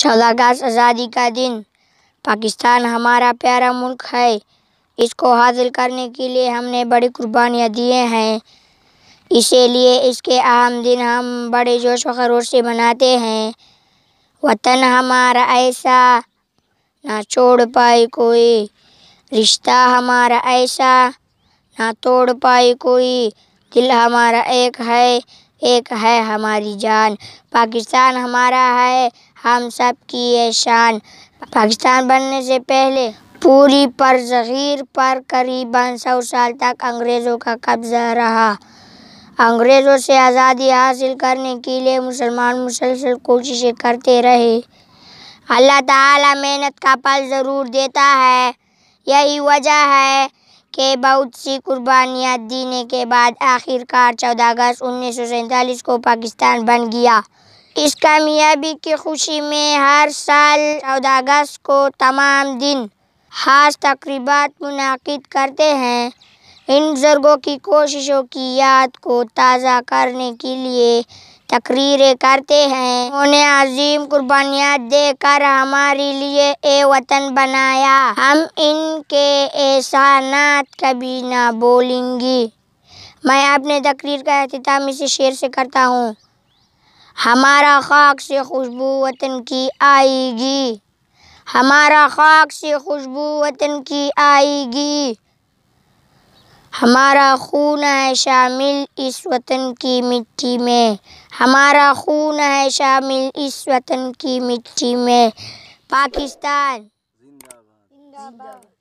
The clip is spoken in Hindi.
चौदह अगस्त आज़ादी का दिन। पाकिस्तान हमारा प्यारा मुल्क है। इसको हासिल करने के लिए हमने बड़ी कुर्बानियाँ दिए हैं। इसीलिए इसके अहम दिन हम बड़े जोश व खरोश से मनाते हैं। वतन हमारा ऐसा ना छोड़ पाए कोई। रिश्ता हमारा ऐसा ना तोड़ पाए कोई। दिल हमारा एक है। एक है हमारी जान। पाकिस्तान हमारा है, हम सब की ये शान। पाकिस्तान बनने से पहले पूरी पर जहीर पर करीबन सौ साल तक अंग्रेज़ों का कब्ज़ा रहा। अंग्रेज़ों से आज़ादी हासिल करने के लिए मुसलमान मुसलसल कोशिशें करते रहे। अल्लाह ताला मेहनत का फल ज़रूर देता है। यही वजह है कि बहुत सी कुर्बानियाँ देने के बाद आखिरकार चौदह अगस्त उन्नीस सौ सैंतालीस को पाकिस्तान बन गया। इस कामयाबी की खुशी में हर साल चौदह अगस्त को तमाम दिन खास तकरीबा मुनद करते हैं। इन बुज़ुर्गों की कोशिशों की याद को ताज़ा करने के लिए तकरीरें करते हैं। उन्हें अजीम कुर्बानियाँ देकर हमारे लिए ए वतन बनाया। हम इनके एहसानात कभी ना बोलेंगे। मैं अपने तकरीर का अहतमाम इसे शेर से करता हूँ। हमारा खाक से खुशबू वतन की आएगी। हमारा खाक से खुशबू वतन की आएगी। हमारा खून है शामिल इस वतन की मिट्टी में। हमारा खून है शामिल इस वतन की मिट्टी में। पाकिस्तान। जिंदाबाद।